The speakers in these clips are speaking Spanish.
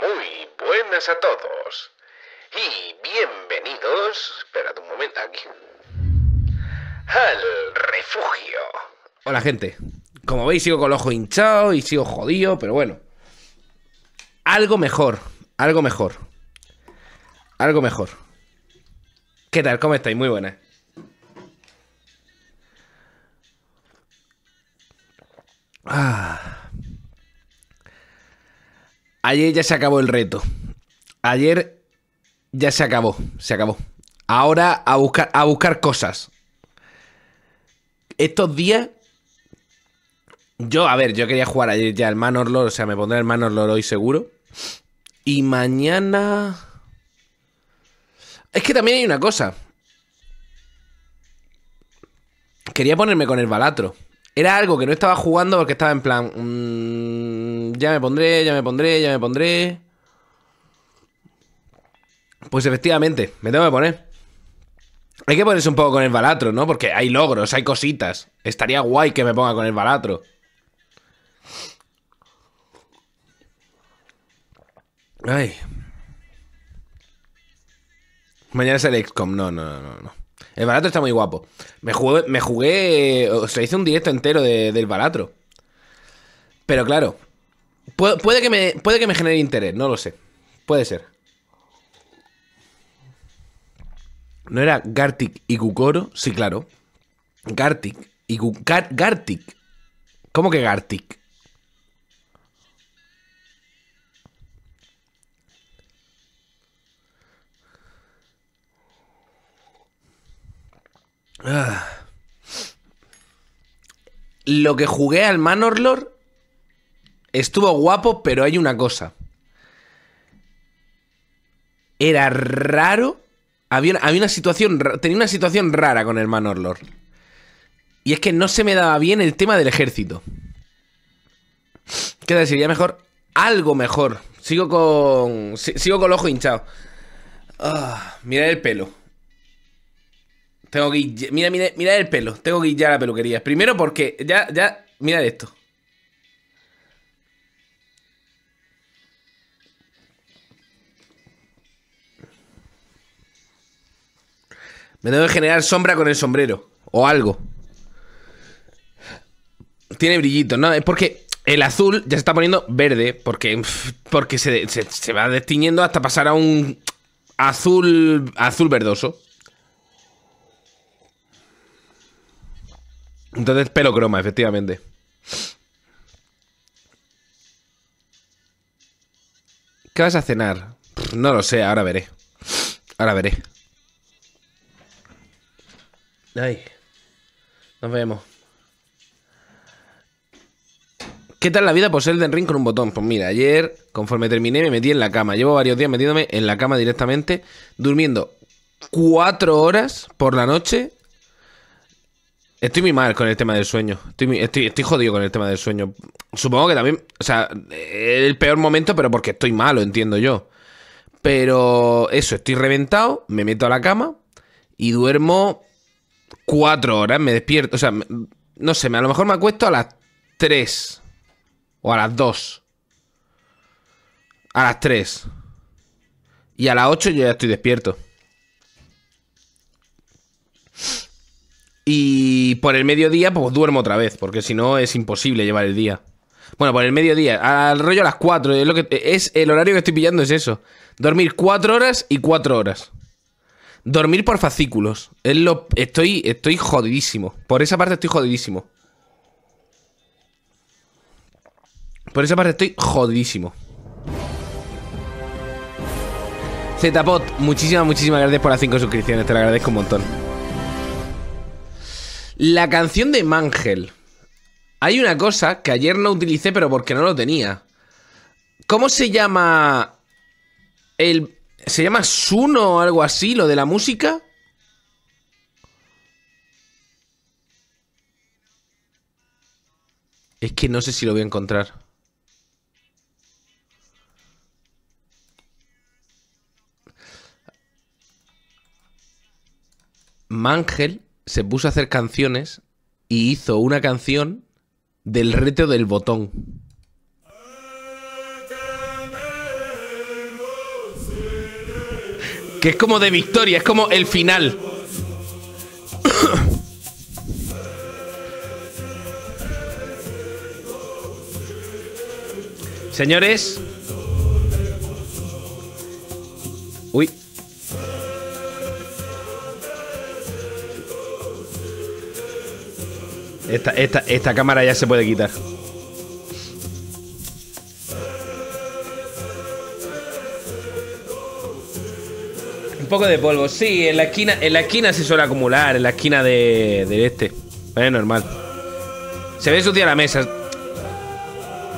Muy buenas a todos. Y bienvenidos. Espérate un momento aquí. Al refugio. Hola gente, como veis sigo con el ojo hinchado y sigo jodido, pero bueno. Algo mejor, algo mejor. Algo mejor. ¿Qué tal? ¿Cómo estáis? Muy buenas. Ah. Ayer ya se acabó el reto. Ayer ya se acabó, se acabó. Ahora a buscar, a buscar cosas. Estos días yo, a ver, yo quería jugar ayer ya el Manor Lord, o sea, me pondré el Manor Lord hoy seguro. Y mañana. Es que también hay una cosa. Quería ponerme con el Balatro. Era algo que no estaba jugando porque estaba en plan. mmm, ya me pondré, ya me pondré, ya me pondré. Pues efectivamente, me tengo que poner. Hay que ponerse un poco con el Balatro, ¿no? Porque hay logros, hay cositas. Estaría guay que me ponga con el Balatro. Ay. Mañana es el XCOM. No, no, no, no, no. El Balatro está muy guapo. Me jugué, me jugué. O sea, hice un directo entero de- del Balatro. Pero claro. Puede, que me, puede que me genere interés, no lo sé. Puede ser. ¿No era Gartic y Kukoro? Sí, claro. Gartic y Gar- Gartic. ¿Cómo que Gartic? Lo que jugué al Manor Lord estuvo guapo, pero hay una cosa. Era raro. Había, había una situación. Tenía una situación rara con el Manor Lord. Y es que no se me daba bien el tema del ejército. ¿Qué tal? Sería mejor. Algo mejor. Sigo con. si- Sigo con el ojo hinchado. Ah, mira el pelo. Tengo que ir. Mira, mira, mira el pelo. Tengo que ir ya a la peluquería. Primero porque. Ya, ya. Mira esto. Me tengo que generar sombra con el sombrero. O algo. Tiene brillito, ¿no? Es porque el azul ya se está poniendo verde. Porque, porque se, se- se va destiñendo hasta pasar a un azul. azul verdoso. Entonces, pelo croma, efectivamente. ¿Qué vas a cenar? No lo sé, ahora veré. Ahora veré. Ay. Nos vemos. ¿Qué tal la vida por ser Elden Ring con un botón? Pues mira, ayer, conforme terminé, me metí en la cama. Llevo varios días metiéndome en la cama directamente, durmiendo cuatro horas por la noche. Estoy muy mal con el tema del sueño. Estoy, jodido con el tema del sueño. Supongo que también, o sea, el peor momento, pero porque estoy malo, entiendo yo. Pero eso, estoy reventado, me meto a la cama y duermo cuatro horas, me despierto. O sea, no sé, a lo mejor me acuesto a las 3 o a las 2. A las 3. Y a las 8 yo ya estoy despierto. Y por el mediodía, pues duermo otra vez, porque si no es imposible llevar el día. Bueno, por el mediodía, al rollo a las 4, es, lo que, es el horario que estoy pillando, es eso. Dormir 4 horas y 4 horas. Dormir por fascículos. Es lo, estoy, estoy jodidísimo. Por esa parte estoy jodidísimo. Por esa parte estoy jodidísimo. Zpot, muchísimas, muchísimas gracias por las 5 suscripciones. Te lo agradezco un montón. La canción de Mangel. Hay una cosa que ayer no utilicé, pero porque no lo tenía. ¿Cómo se llama el se llama Suno o algo así, lo de la música? Es que no sé si lo voy a encontrar. Mangel se puso a hacer canciones y hizo una canción del reto del botón. Que es como de victoria, es como el final. Señores. Uy, Esta, esta, esta cámara ya se puede quitar. Un poco de polvo, sí, en la esquina, en la esquina se suele acumular, en la esquina de, este. Es normal. Se ve sucia la mesa.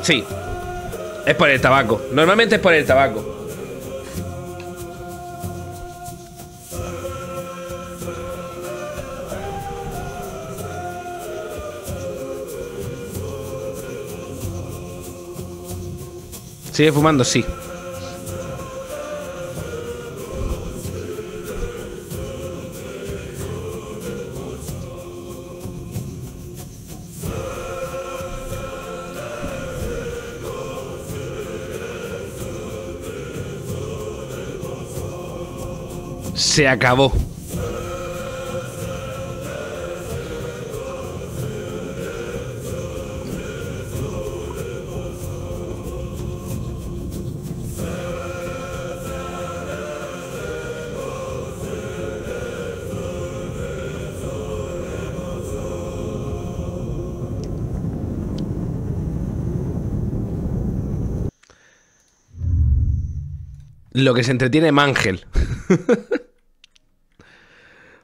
Sí. Es por el tabaco. Normalmente es por el tabaco. ¿Sigue fumando? Sí. Se acabó. Lo que se entretiene Mangel.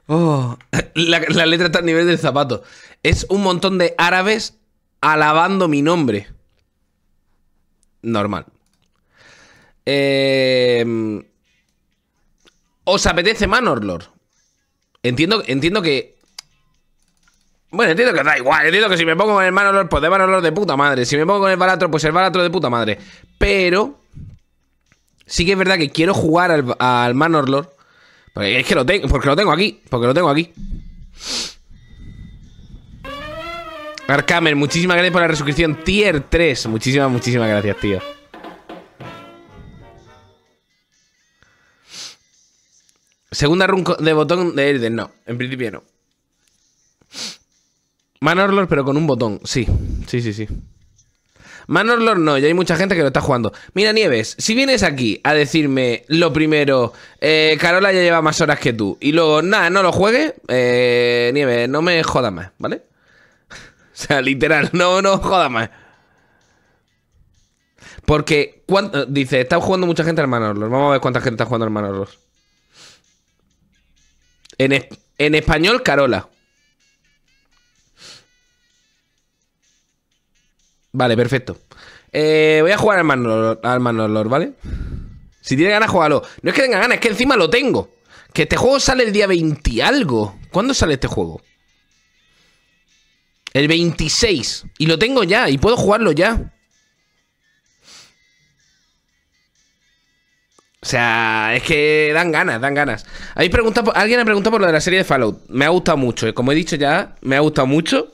oh, la, letra está a nivel del zapato. Es un montón de árabes alabando mi nombre. Normal. Eh, ¿Os apetece Manorlord? Entiendo, entiendo que. Bueno, entiendo que da igual. Entiendo que si me pongo con el Manorlord, pues de Manorlord de puta madre. Si me pongo con el Balatro, pues el Balatro de puta madre. Pero. Sí que es verdad que quiero jugar al, al Manorlord. Porque es que lo tengo. Porque lo tengo aquí. Porque lo tengo aquí. Arkamer, muchísimas gracias por la resuscripción. Tier 3. Muchísimas, muchísimas gracias, tío. Segunda run de botón de Elden. No, en principio no. Manorlord, pero con un botón. Sí, sí, sí, sí. Manorlord no, ya hay mucha gente que lo está jugando. Mira, Nieves, si vienes aquí a decirme lo primero, eh, Carola ya lleva más horas que tú, y luego, nada, no lo juegues, eh, Nieves, no me jodas más, ¿vale? o sea, literal, no, no jodas más. Porque, ¿cuánto? dice, está jugando mucha gente al Manorlord. Vamos a ver cuánta gente está jugando al es- en español, Carola. Vale, perfecto. Eh, voy a jugar al Manor, al Manor, ¿vale? Si tiene ganas, juégalo. No es que tenga ganas, es que encima lo tengo. Que este juego sale el día 20 y algo. ¿Cuándo sale este juego? El 26. Y lo tengo ya, y puedo jugarlo ya. O sea, es que dan ganas, dan ganas. Habéis preguntado, alguien ha preguntado por lo de la serie de Fallout. Me ha gustado mucho, eh. como he dicho ya, me ha gustado mucho.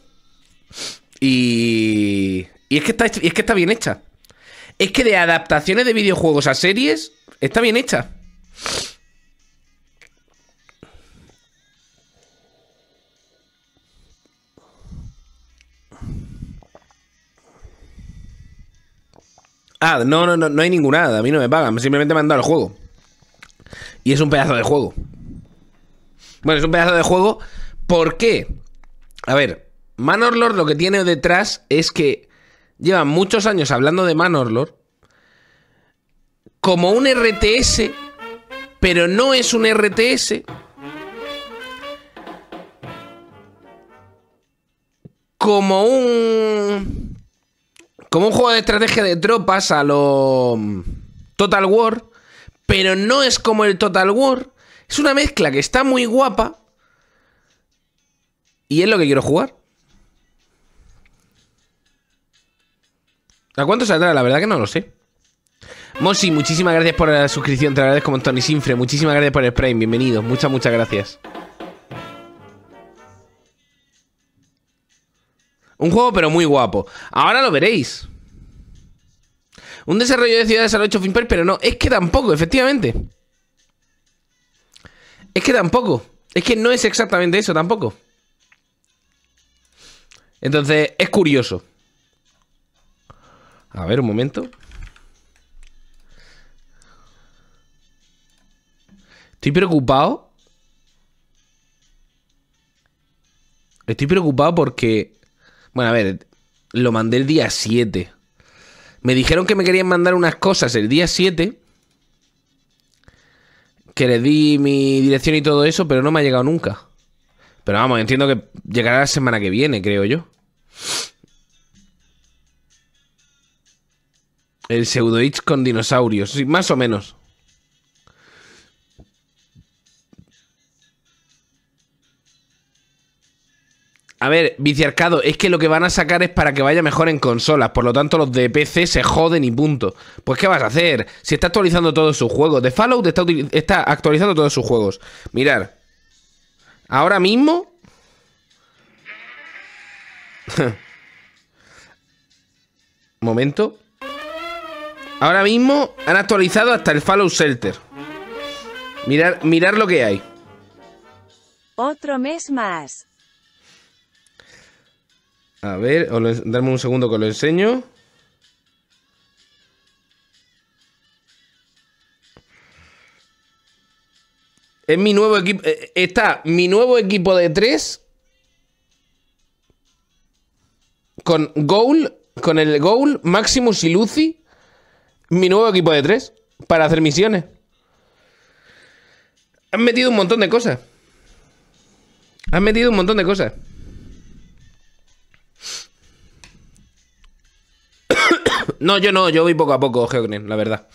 Y, y es que está, y es que está bien hecha. Es que de adaptaciones de videojuegos a series, está bien hecha. Ah, no, no, no, no hay ninguna. A mí no me pagan. Simplemente me han dado el juego. Y es un pedazo de juego. Bueno, es un pedazo de juego. ¿Por qué? A ver, Manorlord lo que tiene detrás es que llevan muchos años hablando de Manorlord como un RTS, pero no es un RTS. Como un. Como un juego de estrategia de tropas a lo. Total War. Pero no es como el Total War. Es una mezcla que está muy guapa. Y es lo que quiero jugar. ¿A cuánto saldrá? La verdad que no lo sé. Mosi, muchísimas gracias por la suscripción. Te agradezco un montón. Y Sinfre, muchísimas gracias por el Prime. Bienvenido. Muchas, muchas gracias. Un juego, pero muy guapo. Ahora lo veréis. Un desarrollo de ciudades al 8 Finper, pero no. Es que tampoco, efectivamente. Es que tampoco. Es que no es exactamente eso tampoco. Entonces, es curioso. A ver, un momento. Estoy preocupado. Estoy preocupado porque... Bueno, a ver, lo mandé el día 7. Me dijeron que me querían mandar unas cosas el día 7. Que le di mi dirección y todo eso, pero no me ha llegado nunca. Pero vamos, entiendo que llegará la semana que viene, creo yo. El pseudo con dinosaurios, sí, más o menos. A ver, viciarcado, es que lo que van a sacar es para que vaya mejor en consolas. Por lo tanto, los de PC se joden y punto. Pues, ¿qué vas a hacer? Si está actualizando todos sus juegos. De Fallout está, está actualizando todos sus juegos. Mirar. Ahora mismo. Momento. Ahora mismo han actualizado hasta el Fallout Shelter. Mirar, mirar lo que hay. Otro mes más. A ver, dame un segundo que lo enseño. Es mi nuevo equipo. Eh, está mi nuevo equipo de tres. Con Goal. Con el Goal, Maximus y Lucy. Mi nuevo equipo de tres. Para hacer misiones. Han metido un montón de cosas. Han metido un montón de cosas. No, yo no, yo voy poco a poco, Geognen, la verdad.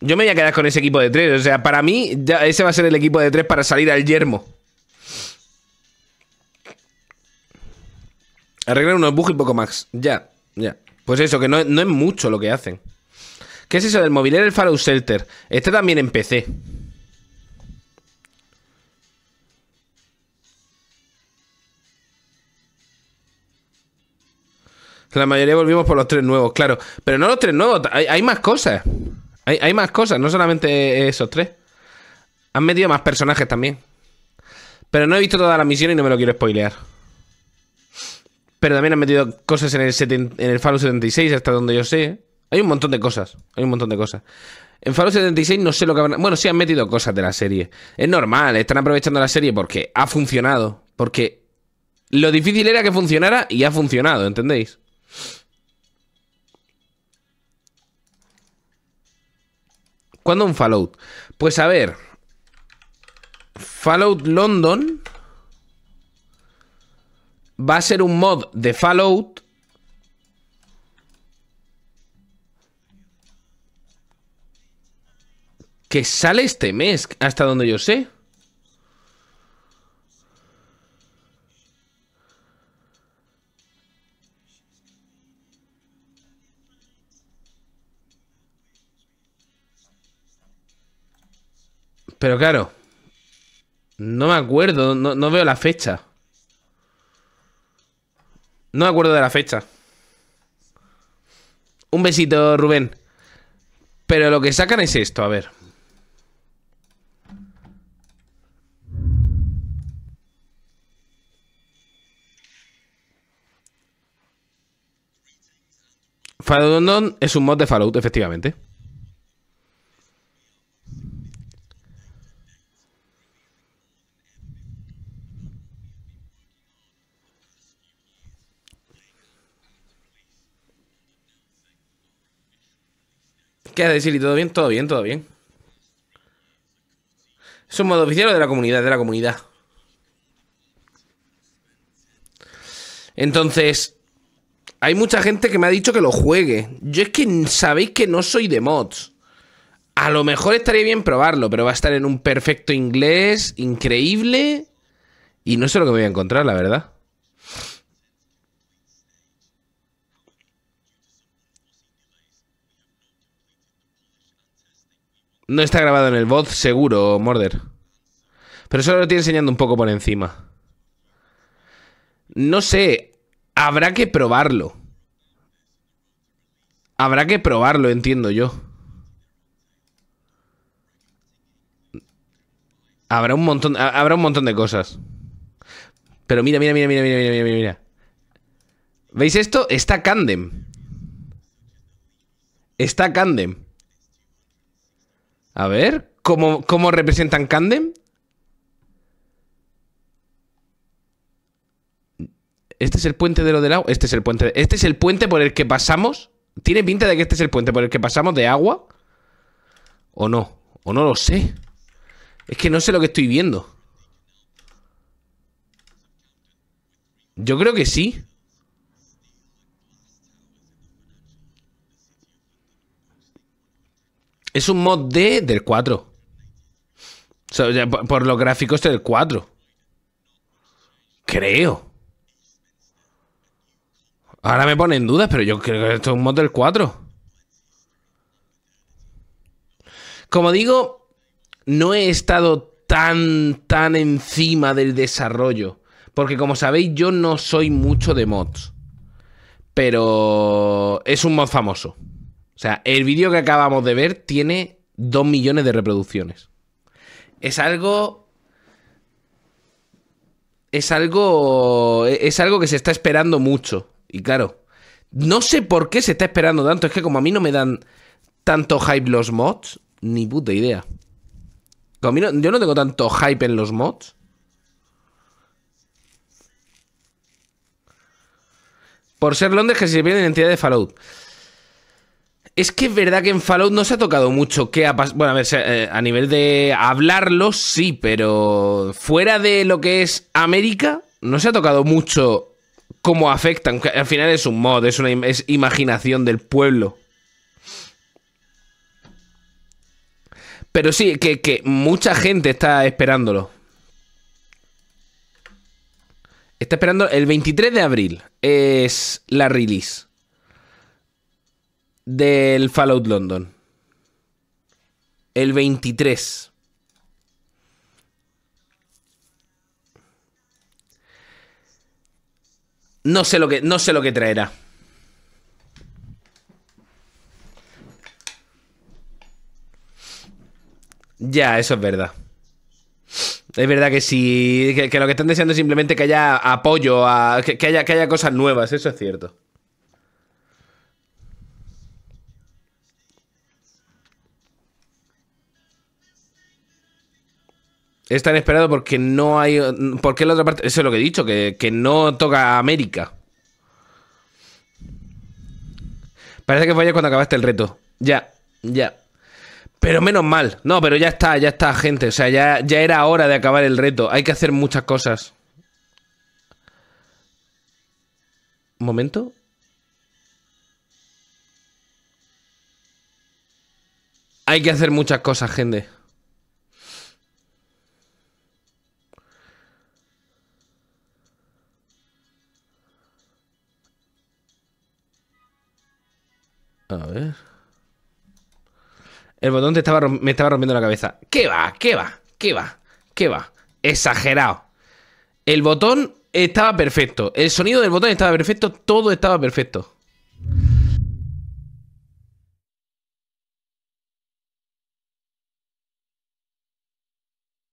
Yo me voy a quedar con ese equipo de tres. O sea, para mí, ese va a ser el equipo de tres para salir al yermo. Arreglar unos bugs y poco más. Ya, ya. Pues eso, que no, no, es mucho lo que hacen. ¿Qué es eso del movilero el Fallout Shelter? Este también en PC. La mayoría volvimos por los tres nuevos, claro. Pero no los tres nuevos, hay, más cosas. Hay, más cosas, no solamente esos tres. Han metido más personajes también. Pero no he visto toda la misión y no me lo quiero spoilear. Pero también han metido cosas en el, en el Fallout 76, hasta donde yo sé. Hay un montón de cosas. Hay un montón de cosas. En Fallout 76 no sé lo que a... Bueno, sí han metido cosas de la serie. Es normal, están aprovechando la serie porque ha funcionado. Porque lo difícil era que funcionara y ha funcionado, ¿entendéis? ¿Cuándo un Fallout? Pues a ver. Fallout London va a ser un mod de Fallout que sale este mes, hasta donde yo sé. Pero claro, no me acuerdo, no, veo la fecha. No me acuerdo de la fecha. Un besito, Rubén. Pero lo que sacan es esto, a ver. Fallout es un mod de Fallout, efectivamente. ¿Qué has de decir? ¿Y todo bien? Todo bien, todo bien. ¿Es un modo oficial de la comunidad? De la comunidad. Entonces, hay mucha gente que me ha dicho que lo juegue. Yo es que sabéis que no soy de mods. A lo mejor estaría bien probarlo, pero va a estar en un perfecto inglés, increíble. Y no sé lo que me voy a encontrar, la verdad. No está grabado en el bot, seguro, Morder. Pero solo lo estoy enseñando un poco por encima. No sé. Habrá que probarlo. Habrá que probarlo, entiendo yo. Habrá un montón, ha- habrá un montón de cosas. Pero mira, mira, mira, mira, mira, mira, mira, mira. ¿Veis esto? Está Candem. Está Candem. A ver, ¿cómo, cómo representan Candem? Este es el puente de lo del agua. Este es el puente. Este es el puente por el que pasamos. Tiene pinta de que este es el puente por el que pasamos de agua. ¿O no? ¿O no lo sé? Es que no sé lo que estoy viendo. Yo creo que sí. Es un mod de del 4. O sea, ya por, por los gráficos del 4. Creo. Ahora me pone en dudas, pero yo creo que esto es un mod del 4. Como digo, no he estado tan, tan encima del desarrollo. Porque como sabéis, yo no soy mucho de mods. Pero es un mod famoso. O sea, el vídeo que acabamos de ver tiene 2 millones de reproducciones. Es algo... Es algo... Es algo que se está esperando mucho. Y claro, no sé por qué se está esperando tanto. Es que como a mí no me dan tanto hype los mods, ni puta idea. Yo no tengo tanto hype en los mods. Por ser Londres que se pierde la identidad de Fallout. Es que es verdad que en Fallout no se ha tocado mucho qué. Bueno, a ver, eh, a nivel de hablarlo, sí, pero fuera de lo que es América, no se ha tocado mucho cómo afectan. Al final es un mod, es una es imaginación del pueblo. Pero sí, que, que mucha gente está esperándolo. Está esperando el 23 de abril. Es la release del Fallout London. El 23. No sé lo que, no sé lo que traerá. Ya, eso es verdad. Es verdad que sí, que, lo que están deseando es simplemente que haya apoyo, a, que, que haya, que haya cosas nuevas, eso es cierto. Es tan esperado porque no hay... Porque la otra parte... Eso es lo que he dicho, que, que no toca América. Parece que fue cuando acabaste el reto. Ya, ya. Pero menos mal. No, pero ya está, ya está, gente. O sea, ya, ya era hora de acabar el reto. Hay que hacer muchas cosas. Un momento. Hay que hacer muchas cosas, gente. A ver. El botón me estaba rompiendo la cabeza. ¿Qué va? ¿Qué va? ¿Qué va? ¿Qué va? Exagerado. El botón estaba perfecto. El sonido del botón estaba perfecto. Todo estaba perfecto.